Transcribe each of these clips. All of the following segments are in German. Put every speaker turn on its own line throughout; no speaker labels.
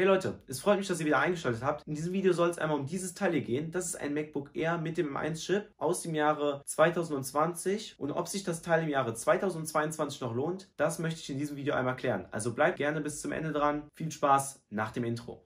Hey Leute, es freut mich, dass ihr wieder eingeschaltet habt. In diesem Video soll es einmal um dieses Teil hier gehen. Das ist ein MacBook Air mit dem M1-Chip aus dem Jahre 2020. Und ob sich das Teil im Jahre 2022 noch lohnt, das möchte ich in diesem Video einmal klären. Also bleibt gerne bis zum Ende dran. Viel Spaß nach dem Intro.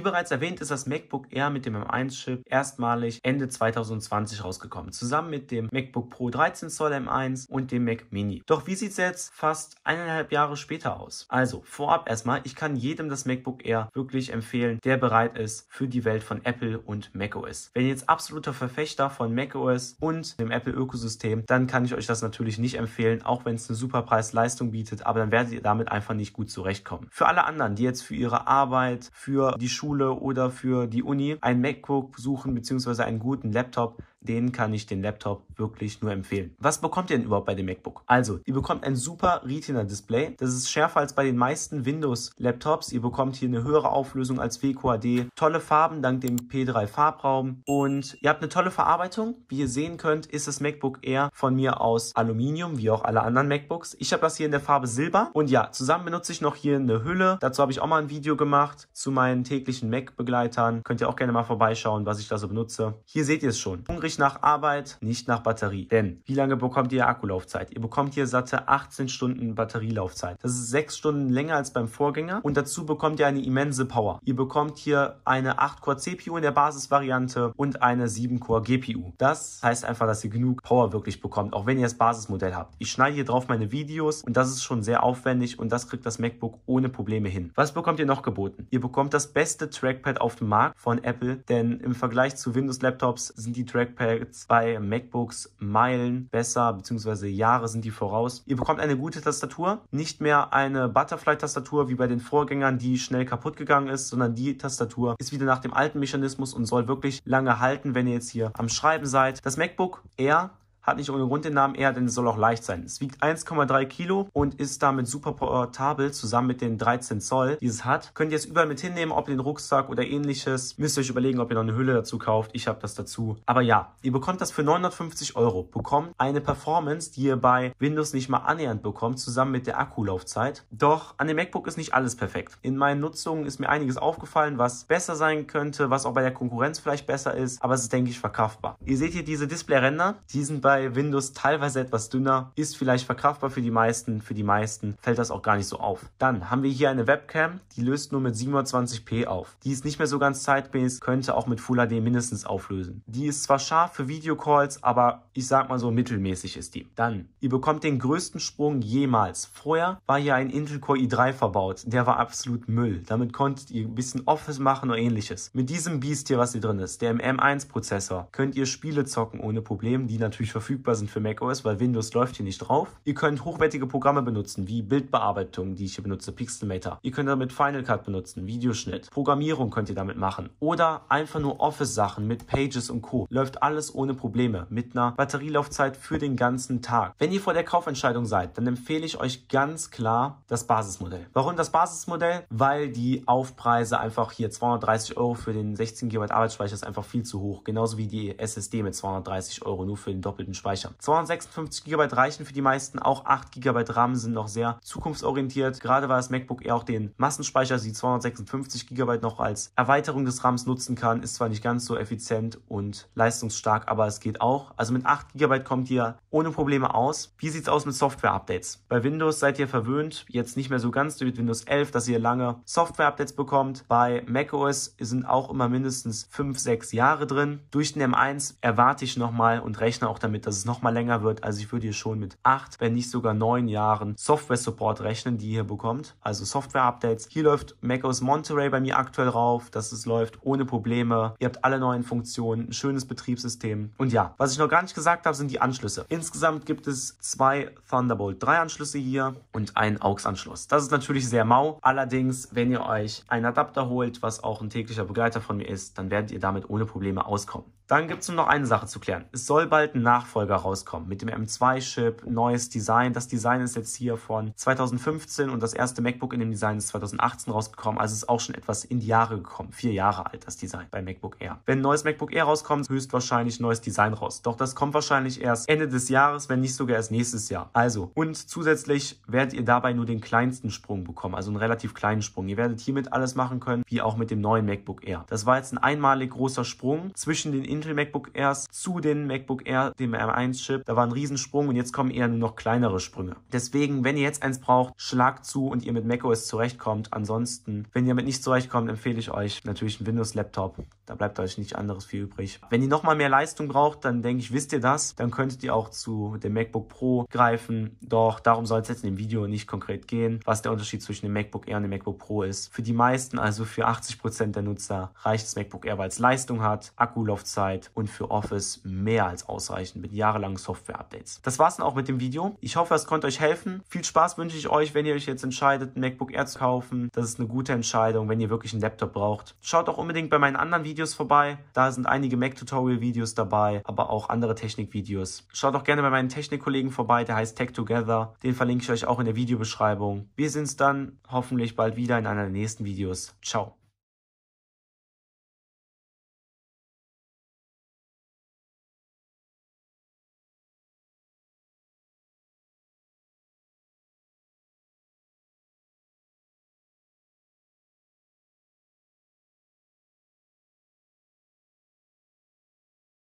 Wie bereits erwähnt, ist das MacBook Air mit dem M1-Chip erstmalig Ende 2020 rausgekommen, zusammen mit dem MacBook Pro 13 Zoll M1 und dem Mac Mini. Doch wie sieht es jetzt fast eineinhalb Jahre später aus? Also, vorab erstmal, ich kann jedem das MacBook Air wirklich empfehlen, der bereit ist für die Welt von Apple und macOS. Wenn ihr jetzt absoluter Verfechter von macOS und dem Apple-Ökosystem, dann kann ich euch das natürlich nicht empfehlen, auch wenn es eine super Preis-Leistung bietet, aber dann werdet ihr damit einfach nicht gut zurechtkommen. Für alle anderen, die jetzt für ihre Arbeit, für die Schule oder für die Uni ein MacBook suchen bzw. einen guten Laptop, den kann ich den Laptop wirklich nur empfehlen. Was bekommt ihr denn überhaupt bei dem MacBook? Also, ihr bekommt ein super Retina-Display. Das ist schärfer als bei den meisten Windows-Laptops. Ihr bekommt hier eine höhere Auflösung als WQAD. Tolle Farben dank dem P3 Farbraum. Und ihr habt eine tolle Verarbeitung. Wie ihr sehen könnt, ist das MacBook Air von mir aus Aluminium, wie auch alle anderen MacBooks. Ich habe das hier in der Farbe Silber. Und ja, zusammen benutze ich noch hier eine Hülle. Dazu habe ich auch mal ein Video gemacht zu meinen täglichen Mac-Begleitern. Könnt ihr auch gerne mal vorbeischauen, was ich da so benutze. Hier seht ihr es schon. Hungrig nach Arbeit, nicht nach Batterie. Denn wie lange bekommt ihr Akkulaufzeit? Ihr bekommt hier satte 18 Stunden Batterielaufzeit. Das ist 6 Stunden länger als beim Vorgänger und dazu bekommt ihr eine immense Power. Ihr bekommt hier eine 8-Core CPU in der Basisvariante und eine 7-Core GPU. Das heißt einfach, dass ihr genug Power wirklich bekommt, auch wenn ihr das Basismodell habt. Ich schneide hier drauf meine Videos und das ist schon sehr aufwendig und das kriegt das MacBook ohne Probleme hin. Was bekommt ihr noch geboten? Ihr bekommt das beste Trackpad auf dem Markt von Apple, denn im Vergleich zu Windows-Laptops sind die Trackpads bei MacBooks Meilen besser, beziehungsweise Jahre sind die voraus. Ihr bekommt eine gute Tastatur, nicht mehr eine Butterfly-Tastatur wie bei den Vorgängern, die schnell kaputt gegangen ist, sondern die Tastatur ist wieder nach dem alten Mechanismus und soll wirklich lange halten, wenn ihr jetzt hier am Schreiben seid. Das MacBook Air hat nicht ohne Grund den Namen R, denn es soll auch leicht sein. Es wiegt 1,3 Kilo und ist damit super portabel zusammen mit den 13 Zoll, die es hat. Könnt ihr es überall mit hinnehmen, ob in den Rucksack oder ähnliches. Müsst ihr euch überlegen, ob ihr noch eine Hülle dazu kauft. Ich habe das dazu. Aber ja, ihr bekommt das für 950 Euro. Bekommt eine Performance, die ihr bei Windows nicht mal annähernd bekommt, zusammen mit der Akkulaufzeit. Doch an dem MacBook ist nicht alles perfekt. In meinen Nutzungen ist mir einiges aufgefallen, was besser sein könnte, was auch bei der Konkurrenz vielleicht besser ist, aber es ist, denke ich, verkaufbar. Ihr seht hier diese Display-Ränder, die sind bei bei Windows teilweise etwas dünner, ist vielleicht verkraftbar für die meisten, für die meisten fällt das auch gar nicht so auf. Dann haben wir hier eine Webcam, die löst nur mit 720p auf. Die ist nicht mehr so ganz zeitgemäß, könnte auch mit Full HD mindestens auflösen. Die ist zwar scharf für Videocalls, aber ich sag mal so mittelmäßig ist die. Dann, ihr bekommt den größten Sprung jemals. Vorher war hier ein Intel Core i3 verbaut, der war absolut Müll. Damit konntet ihr ein bisschen Office machen oder ähnliches. Mit diesem Beast hier, was hier drin ist, der M1 Prozessor, könnt ihr Spiele zocken ohne Problem, die natürlich verfügbar sind für macOS, weil Windows läuft hier nicht drauf. Ihr könnt hochwertige Programme benutzen, wie Bildbearbeitung, die ich hier benutze, Pixelmator. Ihr könnt damit Final Cut benutzen, Videoschnitt. Programmierung könnt ihr damit machen. Oder einfach nur Office-Sachen mit Pages und Co. Läuft alles ohne Probleme, mit einer Batterielaufzeit für den ganzen Tag. Wenn ihr vor der Kaufentscheidung seid, dann empfehle ich euch ganz klar das Basismodell. Warum das Basismodell? Weil die Aufpreise einfach hier 230 Euro für den 16 GB Arbeitsspeicher ist einfach viel zu hoch. Genauso wie die SSD mit 230 Euro nur für den doppelten doppelten Speicher. 256 GB reichen für die meisten, auch 8 GB RAM sind noch sehr zukunftsorientiert. Gerade weil das MacBook Air auch den Massenspeicher, die 256 GB noch als Erweiterung des RAMs nutzen kann, ist zwar nicht ganz so effizient und leistungsstark, aber es geht auch. Also mit 8 GB kommt ihr ohne Probleme aus. Wie sieht es aus mit Software-Updates? Bei Windows seid ihr verwöhnt, jetzt nicht mehr so ganz mit Windows 11, dass ihr lange Software-Updates bekommt. Bei macOS sind auch immer mindestens 5, 6 Jahre drin. Durch den M1 erwarte ich nochmal und rechne auch damit, dass es nochmal länger wird. Also ich würde hier schon mit acht, wenn nicht sogar neun Jahren Software-Support rechnen, die ihr bekommt. Also Software-Updates. Hier läuft macOS Monterey bei mir aktuell rauf, dass es läuft ohne Probleme. Ihr habt alle neuen Funktionen, ein schönes Betriebssystem. Und ja, was ich noch gar nicht gesagt habe, sind die Anschlüsse. Insgesamt gibt es zwei Thunderbolt 3 Anschlüsse hier und einen AUX-Anschluss. Das ist natürlich sehr mau. Allerdings, wenn ihr euch einen Adapter holt, was auch ein täglicher Begleiter von mir ist, dann werdet ihr damit ohne Probleme auskommen. Dann gibt es nur noch eine Sache zu klären. Es soll bald ein Nachfolger rauskommen mit dem M2-Chip, neues Design. Das Design ist jetzt hier von 2015 und das erste MacBook in dem Design ist 2018 rausgekommen. Also ist auch schon etwas in die Jahre gekommen. Vier Jahre alt das Design bei MacBook Air. Wenn ein neues MacBook Air rauskommt, höchstwahrscheinlich neues Design raus. Doch das kommt wahrscheinlich erst Ende des Jahres, wenn nicht sogar erst nächstes Jahr. Also, und zusätzlich werdet ihr dabei nur den kleinsten Sprung bekommen, also einen relativ kleinen Sprung. Ihr werdet hiermit alles machen können, wie auch mit dem neuen MacBook Air. Das war jetzt ein einmalig großer Sprung zwischen den Intel MacBook Airs zu den MacBook Air, dem M1-Chip. Da war ein Riesensprung und jetzt kommen eher nur noch kleinere Sprünge. Deswegen, wenn ihr jetzt eins braucht, schlagt zu und ihr mit macOS zurechtkommt. Ansonsten, wenn ihr damit nicht zurechtkommt, empfehle ich euch natürlich einen Windows-Laptop. Da bleibt euch nicht anderes viel übrig. Wenn ihr nochmal mehr Leistung braucht, dann denke ich, wisst ihr das. Dann könntet ihr auch zu dem MacBook Pro greifen. Doch darum soll es jetzt in dem Video nicht konkret gehen, was der Unterschied zwischen dem MacBook Air und dem MacBook Pro ist. Für die meisten, also für 80% der Nutzer, reicht das MacBook Air, weil es Leistung hat, Akkulaufzeit und für Office mehr als ausreichend mit jahrelangen Software-Updates. Das war's dann auch mit dem Video. Ich hoffe, es konnte euch helfen. Viel Spaß wünsche ich euch, wenn ihr euch jetzt entscheidet, ein MacBook Air zu kaufen. Das ist eine gute Entscheidung, wenn ihr wirklich einen Laptop braucht. Schaut auch unbedingt bei meinen anderen Videos vorbei. Da sind einige Mac-Tutorial-Videos dabei, aber auch andere Technik-Videos. Schaut auch gerne bei meinen Technikkollegen vorbei, der heißt Tech Together. Den verlinke ich euch auch in der Videobeschreibung. Wir sehen uns dann hoffentlich bald wieder in einer der nächsten Videos. Ciao.